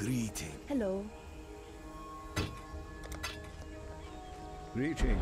Greeting. Hello. Greeting.